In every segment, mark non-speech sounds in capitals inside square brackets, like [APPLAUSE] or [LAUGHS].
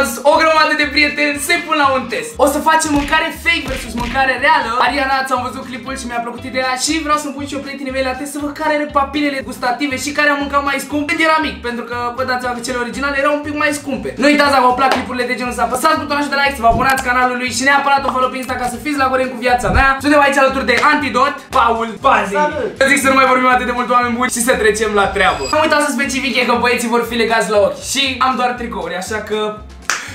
adus o grămadă de prieteni să pun la un test. O să facem mâncare fake versus mâncare reală. Ariana, ți-am văzut clipul și mi-a plăcut ideea și vreau să-mi pun și eu prietenii mei la test să văd care are papilele gustative și care am mâncat mai scump când era mic. Pentru că vă dați seama că cele originale erau un pic mai scumpe. Nu uitați dacă vă plac clipurile de genul ăsta, apăsați butonul de like, să vă abonați canalului și neapărat o follow pe Insta ca să fiți la curent cu viața mea. Suntem aici alături de Antidot, Paul, Pazi. Eu zic să nu mai vorbim atât de mult oameni buni și să trecem la treabă. Am uitat să specific e că băieții vor fi legați la ochi și am doar tricouri, așa că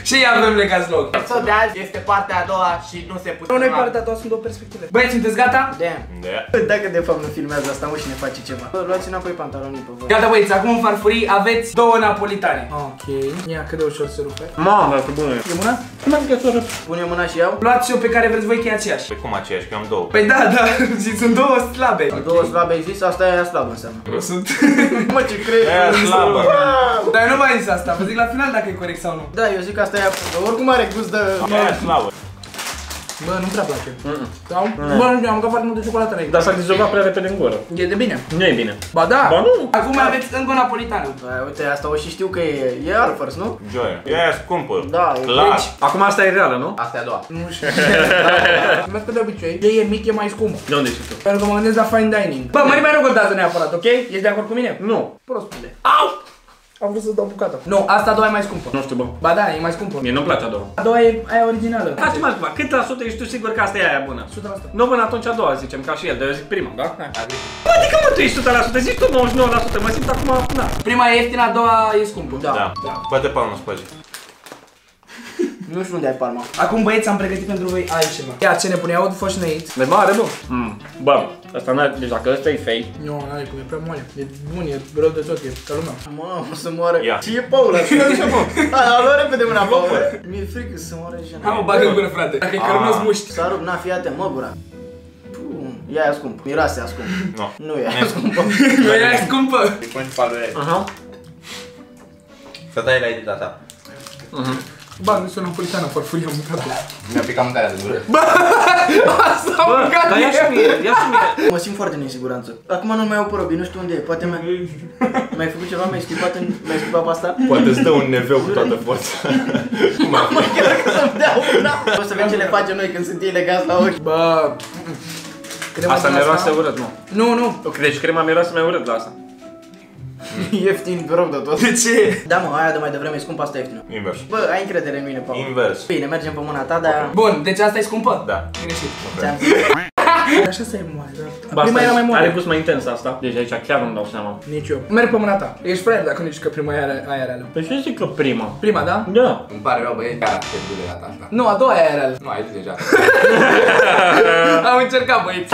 și ei avem legați la ochi. Episodul de azi este partea a doua și nu se pune. Nu, noi partea a doua sunt două perspective. Băieți, sunteți gata? Damn. Da. Dacă de fapt nu filmează asta, mă, și ne face ceva. Bă, luați înapoi pantalonii pe voi. Gata băieți, acum în farfurii aveți două napolitane. Ok. Ia cât de ușor se rupe. Mamă, ce bună E bună? Cum am găsit Pune mâna și iau. Luați o pe care vreți voi că e aceeași. Păi cum aceeași, că eu am două. Păi da, da, [LAUGHS] și sunt două slabe. Două slabe ai zis, asta e aia slabă înseamnă. Sunt. Mă, ce crezi? Aia slabă. Dar eu nu v-am zis asta, vă zic la final dacă e corect sau nu. Da, eu zic că asta e, oricum are gust de... Aia slabă. Bă, nu prea place. Sau? Bă, nu știu, am mâncat foarte mult de ciocolată înainte. Dar s-a dizolvat prea repede în gură. E de bine. Nu e bine. Ba da. Ba nu. Acum aveți încă o napolitană. Bă, uite, asta o și știu că e, e Alfers, nu? Joia. E aia scumpă. Da, e Clar. Deci, Acum asta e reală, nu? Asta e a doua. nu știu. [LAUGHS] Vezi că de obicei, ce e mic e mai scump. De unde știi tu? Pentru că mă gândesc la fine dining. Bă, mărimea nu contează neapărat, ok? Ești de acord cu mine? Nu. Prostule. Au! Am vrut să dau bucata. Nu, asta a doua e mai scumpă. Nu știu, bă. Ba da, e mai scumpă. Mie nu-mi place a doua. A doua e aia originală. Facem altceva. Cât la sută ești tu sigur că asta e aia bună? 100%. Nu până atunci a doua zicem, ca și el, dar eu zic prima, da? Hai. Bă, adică mă, tu ești 100%, zici tu 99%, mă simt acum, na. Prima e ieftină, a doua e scumpă. Da. Da. Bate palmă în spate. Nu știu unde ai palma. Acum băieți am pregătit pentru voi altceva. Ia ce ne pune aud foșneit. De mare, bă? Mm. Bă, asta n-are, deci dacă ăsta e fake, Nu, nu are cum, e prea moale. E bun, e rău de tot, e ca lumea. Mamă, să moară. Ia. Ce e Paula? Ce e mă? Hai, luat repede mâna, Paula. Mi-e frică să moară jena. Hai mă, bagă în gură, frate. Dacă e Ah. cărnos muști. S-a rupt, n-a, fii atent, mă, gura. Pum, E aia scump, miroase a scump. Nu. Nu e aia scumpă. Nu e scumpă. Îi pun palmele. aha. Să dai la edita ta. Ba, nu sunt napolitană, farfuria am mâncat Mi-a picat mâncarea de dură. Asta am Bă, mâncat dar ia și mie, ia și mie. Mă simt foarte în nesiguranță. Acum nu mai au porobii, nu știu unde e. Poate mi-ai mi făcut ceva, mi-ai schimbat, în, mi-ai schimbat pe asta? Poate îți dă un neveu cu toată forța. Cum ar fi? Mă, chiar că să-mi dea una. O să vedem ce le facem noi când sunt ei legați la ochi. Bă, crema Asta din miroase urât, nu. Nu, nu. Deci crema miroase mai urât la asta. [LAUGHS] Ieftin, rău de tot. De ce? Da, mă, aia de mai devreme e scumpă, asta e ieftină. Invers. Bă, ai încredere în mine, Paul. Invers. Bine, mergem pe mâna ta, dar... Bun, deci asta e scumpă? Da. Greșit. Ți-am zis. [LAUGHS] Așa să e moale, da. Bă, Prima asta era mai Are moale. gust mai intens asta. Deci aici chiar nu-mi dau seama. Nici eu. Merg pe mâna ta. Ești fraier dacă nu zici că prima era aia reală. Păi ce zic că prima? Prima, da? Da. Îmi pare rău, băieți, chiar te durerea ta asta. Nu, a doua e aia reală. Nu, ai zis deja. [LAUGHS] Am încercat, băieți.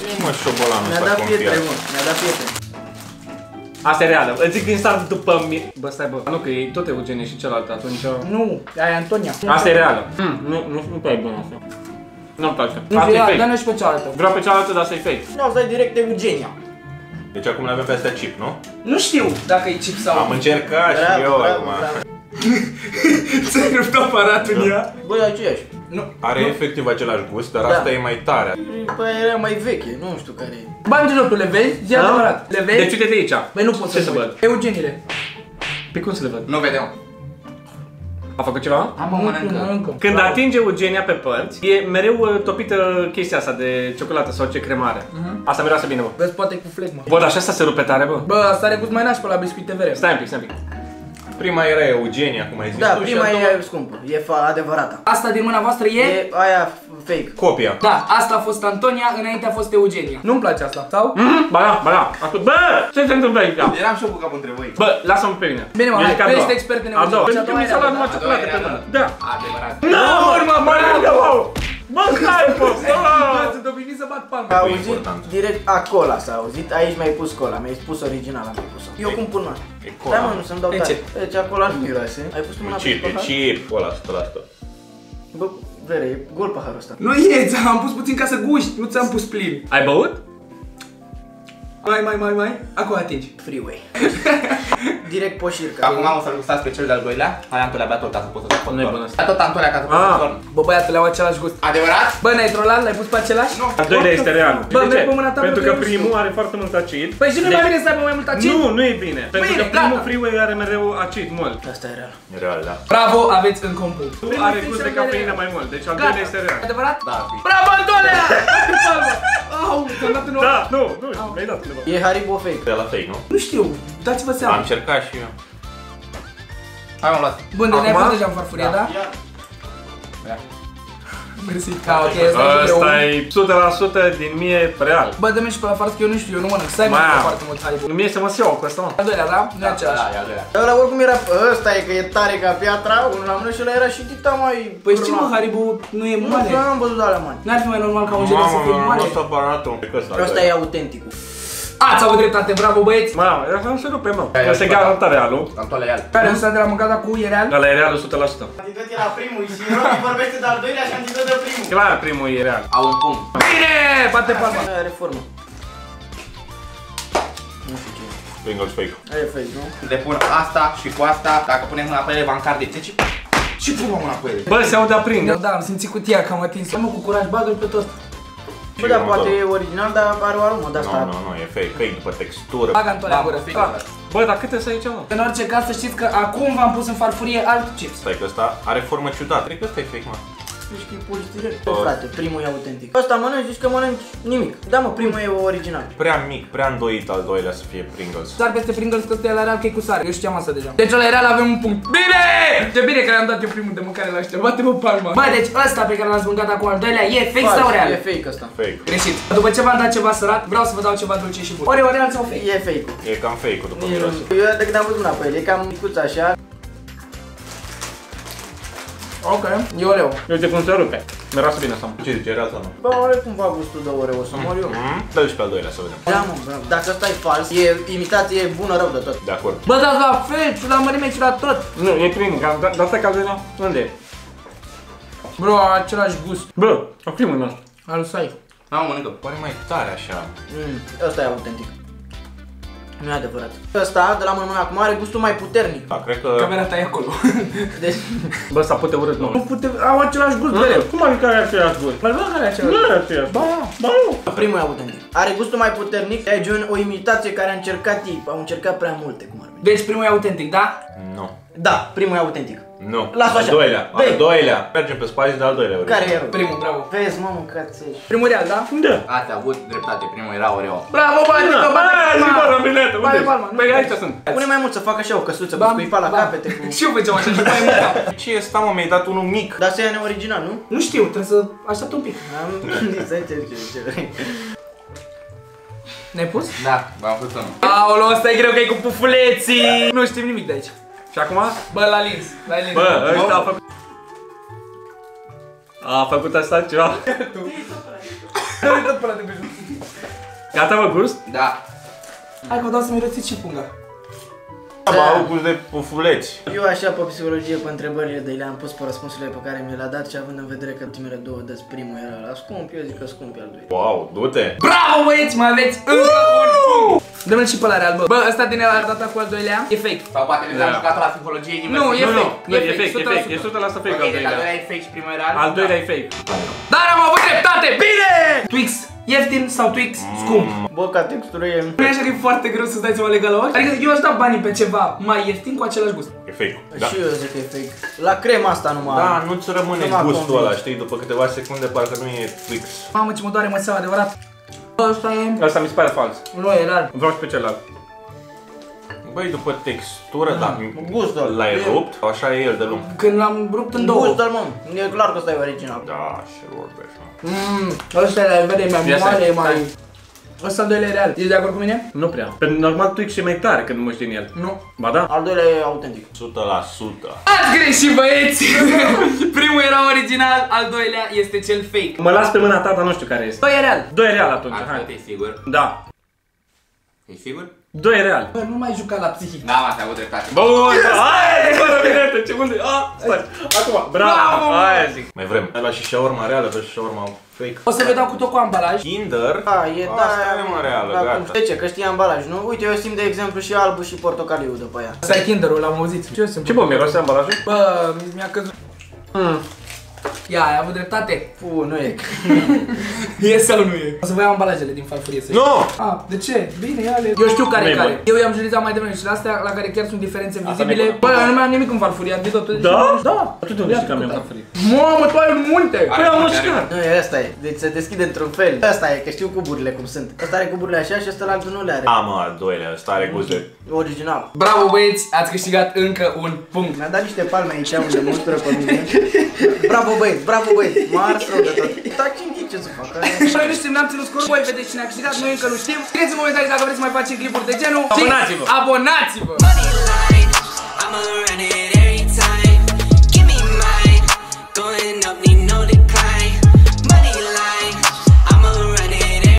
Ce mă șobolanul Mi-a ăsta dat pietre, confiat? mă. Mi-a dat pietre. Asta e reală. Îți zic din start după mi... Bă, stai bă. Nu, că e tot Eugenie și celălalt atunci... Nu, aia e Antonia. Asta e reală. Mm, nu, nu, nu prea e bună asta. Nu-mi place. Nu Asta știu, e ia, fake. dă-ne și pe cealaltă. Vreau pe cealaltă, dar asta e fake. Nu, asta e direct Eugenia. Deci acum le avem pe astea chip, nu? Nu știu dacă e chip sau... Am încercat și Bravo, eu bravo, acum. bravo. [LAUGHS] Ți-ai rupt aparatul în ea? Bă, e aceeași. Nu. Are efectiv același gust, dar Da. asta e mai tare. Păi era mai veche, nu știu care e. Bă, Angelo, tu le vezi? Zi Da? adevărat. Le vezi? Deci uite de aici. Băi, nu pot Ce să să văd. văd? Eugenile. Pe cum să le văd? Nu vedem. A făcut ceva? Am o mănâncă. mănâncă. Când atinge Eugenia pe părți, e mereu uh, topită chestia asta de ciocolată sau ce cremare. Asta miroase bine, bă. Vezi, poate cu flegmă. Bă, dar și asta se rupe tare, bă. Bă, asta are gust mai nașpa la biscuite vere. Stai un pic, stai un pic. Prima era Eugenia, cum ai zis Da, tu, și prima a doua- e scumpă, e fa- adevărata. Asta din mâna voastră e? E aia fake. Copia. Da, asta a fost Antonia, înainte a fost Eugenia. Nu-mi place asta, sau? Mhm, Ba da, ba da. Acum, bă, ce se întâmplă aici? Eram și eu cu capul între voi. Bă, lasă-mă pe mine. Bine, mă, Eu hai, zic a tu doua. ești expert în A Eugenia. doua. Și a Pentru că doua mi s-a era, luat da? numai A doua ciocolată era, pe mână. da. Da. Adevărat. Nu, urmă, mănâncă, obișnuit să bat palme. Ai e auzit important. direct a cola s-a auzit, aici mi-ai pus cola, mi-ai spus original am mai pus-o. Eu cum pun mâna? E cola. Da mă, nu să-mi dau De tare. ce? Deci acolo nu miroase. Ai pus mâna pe Chip, e pahar? chip, ăla 100%. Bă, vere, e gol paharul ăsta. Nu e, ți-am pus puțin ca să guști, nu ți-am pus plin. Ai băut? Mai, mai, mai, mai. Acum atingi. Freeway. [LAUGHS] Direct poșirca. Acum o să-l gustați pe cel de-al doilea. Hai, Antolea, bea tot ca să poți să faci Nu e bună asta. Bea tot Antolea ca să poți să Ah. faci torn. Bă, băiatule, au același gust. Adevărat? Bă, n-ai trolat? L-ai pus pe același? Nu. Al doilea este real. Bă, De merg ce? pe mâna ta Pentru pentru că că eu nu primul știu. are foarte mult acid. Păi și nu Deci- mai bine să aibă mai mult acid? Nu, nu e bine. Pentru Bine, că primul gata. freeway are mereu acid mult. Asta e real. E real, da. Bravo, aveți încă un punct. Are gust de cafeină mai mult. Deci al doilea este real. Adevărat? Da, fi. Bravo, Antolea! Palmă! [LAUGHS] Au, ți-am dat în Da, nu, nu, mi-ai dat undeva. E Haribo fake. De la fake, nu? Nu știu, dați-vă Am seama. încercat și eu. Hai, mă, luat. Bun, deci ne-ai Acum? pus deja în farfurie, da? Ia. Mersi. Ah, ok, asta e Ăsta greu. e 100% din mie real. Bă, dă-mi și pe la față că eu nu știu, eu nu mănânc. Să ai Mai mănâncă am. foarte mult Haribo. Nu mie să mă iau cu asta, mă. Al doilea, da? Nu e Da, același. e al doilea. Ăla oricum era, ăsta e că e tare ca piatra, unul la mână și ăla era și tita mai... Păi știi mă, Haribo nu e Nu, mare. că n-am văzut alea mari. N-ar fi mai normal ca un gelat să fie Mamă, mare. ăsta aparatul. Cred că ăsta. Ăsta e autenticul. Ați avut dreptate, bravo băieți. Mamă, asta nu se rupe, mă. Aia, Asta e aia. garantat realul. Antolea, ia Care ăsta de la mâncata cu e real? Ăla e realul 100%. Antidot e la primul și Robi vorbește de al doilea și antidot de primul. Clar, primul e real. Au un punct. Bine! Bate palma. Aia are formă. Nu știu ce e. Pringles fake. Aia e fake, nu? Depun asta și cu asta. Dacă punem mâna pe ele, v-am car de ce? Și- Și pun mâna pe ele. Bă, se aude aprind. Da, am simțit cutia că am atins. Mă, cu curaj, bagă-l pe tot. Bă, da, Și poate următorul. e original, dar are o aromă de asta. Nu, nu, nu, e fake. Fake după textură. Bagă Antolea în gură. fix, Fac. da. Bă, dar câte să aici, mă? În orice caz să știți că acum v-am pus în farfurie alt chips. Stai că ăsta are formă ciudată. Cred că ăsta e fake, mă. Deci că e polistiren. Bă, frate, primul e autentic. Ăsta mănânci, zici că mănânci nimic. Da, mă, primul e original. Prea mic, prea îndoit al doilea să fie Pringles. Dar peste Pringles că ăsta e la real că e cu sare. Eu știam asta deja. Deci ăla e real, avem un punct. Bine! Ce bine că am dat eu primul de mâncare la ăștia. Bate-mă palma. Bă, deci ăsta pe care l-ați mâncat acum al doilea e fake sau Fals, real? E fake ăsta. Fake. Greșit. După ce v-am dat ceva sărat, vreau să vă dau ceva dulce și bun. Ori e real sau fake? E fake. E cam fake-ul după Eu, miros. eu de când am văzut mâna pe el, e cam micuț așa. Ok. E oreo. Eu te cum se rupe. Miroase bine asta, mă. Ce zice, real sau nu? Bă, are cumva gustul de oreo, o să mor eu. Mm? Dă-l și pe al doilea să vedem. Da, mă, bravo. Dacă ăsta e fals, e imitație bună rău de tot. De acord. Bă, dați la fel și la mărime și la tot. Nu, e primul, că dar asta e ca al doilea. Unde e? Bro, același gust. Bă, o primul nostru. Al sai. Am mănâncă. Pare mai tare așa. Mm, ăsta e autentic. Nu e adevărat. Ăsta, de la mână acum, are gustul mai puternic. Da, cred că... Camera ta e acolo. [LAUGHS] Deci, Bă, ăsta poate urât, mă. nu putem, au același gust mereu. Cum adică are aceeași gust? Mai vreau care e același Nu gust. are aceeași. Ba, Ba nu. primul e autentic. Are gustul mai puternic, e gen o imitație care a încercat ei. Au încercat prea multe, cum ar veni. Deci primul e autentic, da? Nu. Da, primul e autentic. Nu. Lasă Al așa. doilea. Al Dă-i. doilea. Mergem pe spații de al doilea. ori. Care e rău? Primul, bravo. Vezi, mă, mâncați aici. Primul real, da? Da. Ați avut dreptate, primul era Oreo. Bravo, bate, Da, că bate Hai, zi, bă, palma. rambiletă, Bate unde palma, nu? Păi aici sunt. Pune mai mult să facă așa o căsuță cu Bam, scuipa la bam. capete cu... Și eu făceam așa și mai mult. [LAUGHS] Ce e ăsta, mă? Mi-ai dat unul mic. Dar să ia neoriginal, nu? Nu știu, trebuie să aștept un pic. Am gândit să încerc ce, ce vrei. Ne-ai pus? Da, v-am pus unul. Aolo, ăsta e greu că e cu pufuleții. Nu știm nimic de aici. Și acum? Bă, la lins, la lins. Bă, ăsta a făcut... A făcut asta ceva? [LAUGHS] tot pe ăla de pe jos. Gata, mă, gust? Da. Hai că vă dau să miroțiți și punga. Am avut gust de pufuleți. Eu așa pe psihologie, pe întrebările de le-am pus pe răspunsurile pe care mi le-a dat și având în vedere că ultimele două dăți primul era la scump, eu zic că scump e al doilea. Wow, du-te. Bravo, băieți, mai aveți încă un punct. Dă-mi și pe la real, bă. Bă, ăsta din la data cu al doilea e fake. Sau poate ne am Da. jucat la psihologie invers. Nu, e Nu, nu, fake. nu, e fake, e fake, e 100% fake Ok, al deci al doilea. doilea e fake și primul era Al doilea e fake. Dar am avut dreptate, bine! Twix, ieftin sau Twix, scump. Bă, ca textură e... Nu e așa că e foarte greu să-ți dai seama legal la ochi? Adică eu aș da banii pe ceva mai ieftin cu același gust. E fake. Da. Și eu zic că e fake. La crema asta numai. Da, nu-ți rămâne Nu m-a gustul convins. ăla, știi? După câteva secunde parcă nu e Twix. Mamă, ce mă doare măseaua, adevărat. Bă, ăsta e... Asta mi se pare fals. Nu, e real. Vreau și pe celălalt. Băi, după textură, da, Gustul. l-ai E- rupt, așa e el de lung. Când l-am rupt în două. Gustul, mă. E clar că ăsta e original. Da, și vorbești, mă. Mmm, ăsta e la vede mai Ia moale, stai, mai... Ăsta al doilea e real. Ești de acord cu mine? Nu prea. Pe normal Twix e mai tare când muști din el. Nu. Ba da? Al doilea e autentic. 100%. Ați greșit, băieți! [LAUGHS] Primul era original, al doilea este cel fake. Mă las pe mâna ta, dar nu știu care este. Bă, e real. Doi e real atunci, Asta hai. e sigur. Da. E sigur? Doi e real. Bă, nu mai juca la psihic. Da, mă, ați avut dreptate. Bun, hai, fără binete, ce unde? Ah, stai. Acum. Bravo. Bravo, mă. Aia zic. Mai vrem. Ai luat și shawarma reală, dă și shawarma fake. O să vă dau cu tot cu ambalaj. Kinder. A, e da. Asta e mă reală, da, gata. cum- De ce? Că știi ambalaj, nu? Uite, eu simt de exemplu și albul și portocaliu după aia. Asta e Kinderul, l-am auzit. Ce o să Ce bă, miroase ambalajul? Bă, mi- mi-a căzut. Ia, ai avut dreptate. Fu, nu e. [LAUGHS] E sau nu e? O să vă iau ambalajele din farfurie să Nu! Ah, de ce? Bine, ia-le. Eu știu care Nu e e care. bun. Eu i-am jurizat mai devreme și la astea la care chiar sunt diferențe vizibile. mi-e Bă, nu mai am nimic în farfurie, am tot. Da? Da. Tu de unde știi că am eu în farfurie? Mamă, tu ai multe. Păi am mușcat. Nu, e asta e. Deci se deschide într-un fel. Asta e, că știu cuburile cum sunt. Ăsta are cuburile așa și ăsta la altul nu le are. A, mă, al doilea, ăsta are guze. Original. Bravo băieți, ați câștigat încă un punct. Mi-a dat niște palme aici unde mă mustră pe mine. Bravo băieți, băieți, bravo băieți, mă rău de tot. Dar cine ce să fac? Noi nu știm, n-am ținut scorul, voi vedeți cine a câștigat, noi încă nu știm. Scrieți-mi comentarii dacă vreți să mai facem clipuri de genul. Abonați-vă! Abonați-vă!